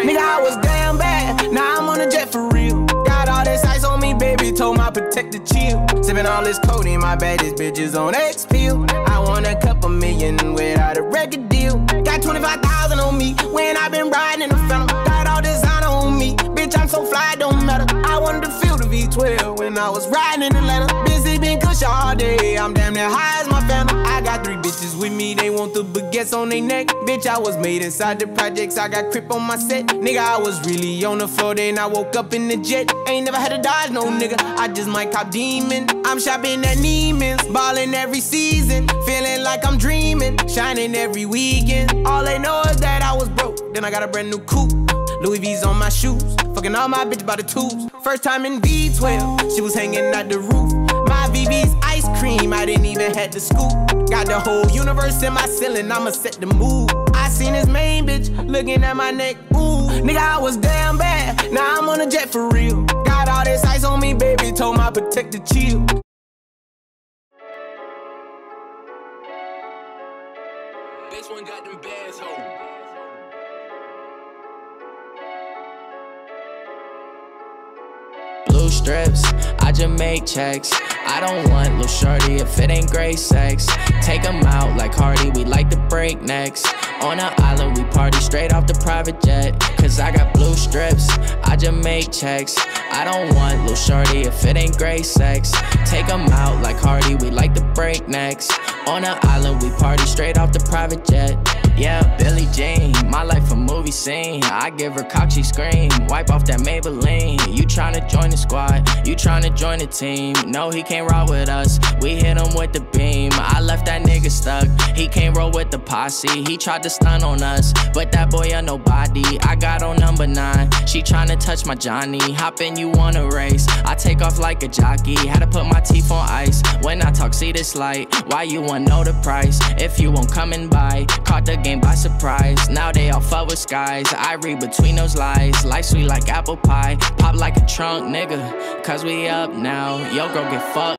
Nigga, I was damn bad. Now I'm on a jet for real. Got all this ice on me, baby. Told my protector chill. Sipping all this codeine, my baddest bitches on X pill. I want a couple million without a record deal. Got 25,000 on me when i been riding in the phantom. Got all designer on me. Bitch, I'm so fly, don't matter. I wanted to feel the V12 when I was riding in Atlanta. Busy been cush all day bitches with me, they want the baguettes on their neck. Bitch, I was made inside the projects, I got crip on my set. Nigga, I was really on the floor, then I woke up in the jet. Ain't never had to dodge no nigga, I just might cop demon. I'm shopping at Neiman's, ballin' every season. Feeling like I'm dreaming, shining every weekend. All they know is that I was broke, then I got a brand new coupe. Louis V's on my shoes, fucking all my bitches by the tubes. First time in V12, she was hanging out the roof. I didn't even have to scoop. Got the whole universe in my ceiling, I'ma set the mood. I seen this main bitch looking at my neck, ooh. Nigga, I was damn bad, now I'm on a jet for real. Got all this ice on me, baby, told my protector chill. This one got them bands home. Blue strips, Just make checks. I don't want little shorty if it ain't great sex. Take 'em out like Hardy, we like to break necks. On an island, we party straight off the private jet. Cause I got blue strips, I just make checks. I don't want little shorty if it ain't great sex. Take 'em out like Hardy, we like to break necks. On an island, we party straight off the private jet. Yeah, Billie Jean, my life movie scene. I give her cock, she scream. Wipe off that Maybelline. You tryna join the squad, you tryna join the team. No, he can't roll with us. We hit him with the beam. I left that nigga stuck. He can't roll with the posse. He tried to stun on us, but that boy a nobody. I got on number nine. She tryna touch my Johnny. Hop in, you wanna race. I take off like a jockey. Had to put my teeth on ice. When I talk, see this light. Why you wanna know the price? If you won't come and buy, caught the game by surprise. Now they all fuck with skies. I read between those lies. Life sweet like apple pie. Pop like a trunk, nigga. Cause we up now. Yo, girl, get fucked.